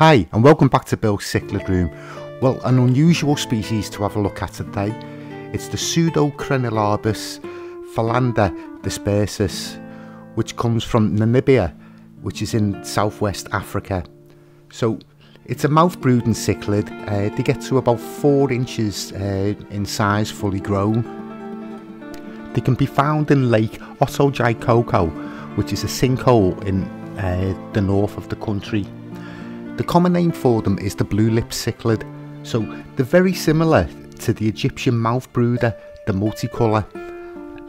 Hi and welcome back to Bill's Cichlid Room. Well, an unusual species to have a look at today. It's the Pseudocrenilabrus philander dispersus, which comes from Namibia, which is in southwest Africa. So it's a mouth-brooding cichlid. Uh, they get to about 4 inches uh, in size, fully grown. They can be found in Lake Otjikoto, which is a sinkhole in uh, the north of the country. The common name for them is the blue-lip cichlid, so they're very similar to the Egyptian mouth brooder, the multicolour.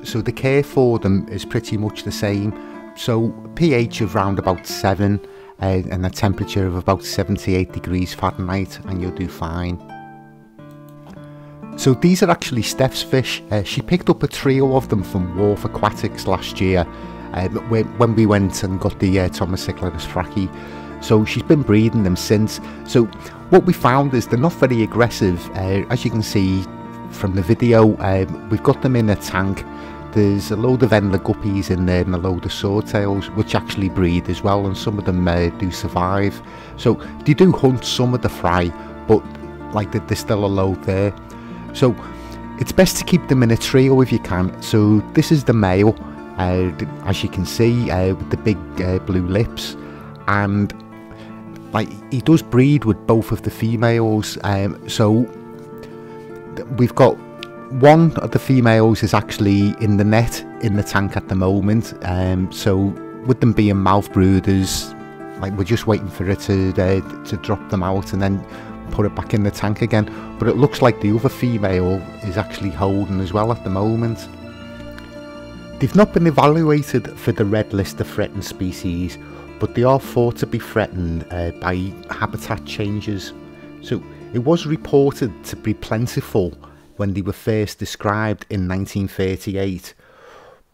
So the care for them is pretty much the same. So pH of around about 7 uh, and a temperature of about 78 degrees Fahrenheit and you'll do fine. So these are actually Steph's fish. Uh, she picked up a trio of them from Wharf Aquatics last year uh, when we went and got the uh, Tomocicladus frackie. So she's been breeding them since. So what we found is they're not very aggressive. Uh, as you can see from the video, um, we've got them in a tank. There's a load of endler guppies in there and a load of swordtails, which actually breed as well, and some of them uh, do survive. So they do hunt some of the fry, but like there's still a load there. So it's best to keep them in a trio if you can. So this is the male, uh, as you can see, uh, with the big uh, blue lips, and like he does breed with both of the females. Um, so we've got one of the females is actually in the net in the tank at the moment. Um, so with them being mouth brooders, like we're just waiting for it to uh, to drop them out and then put it back in the tank again. But it looks like the other female is actually holding as well at the moment. They've not been evaluated for the red list of threatened species, but they are thought to be threatened uh, by habitat changes. So it was reported to be plentiful when they were first described in 1938,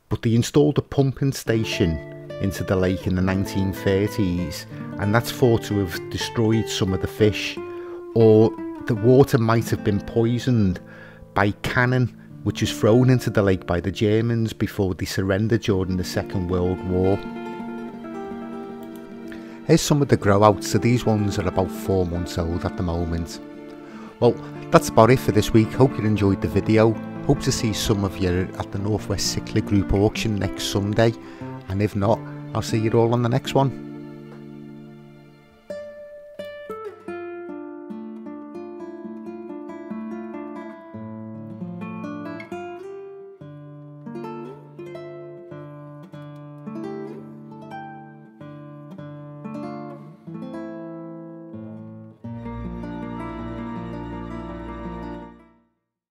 but they installed a pumping station into the lake in the 1930s, and that's thought to have destroyed some of the fish, or the water might have been poisoned by cannon which was thrown into the lake by the Germans before they surrendered during the Second World War. Here's some of the grow outs, so these ones are about 4 months old at the moment. Well, that's about it for this week. Hope you enjoyed the video. Hope to see some of you at the Northwest Cichlid Group auction next Sunday. And if not, I'll see you all on the next one.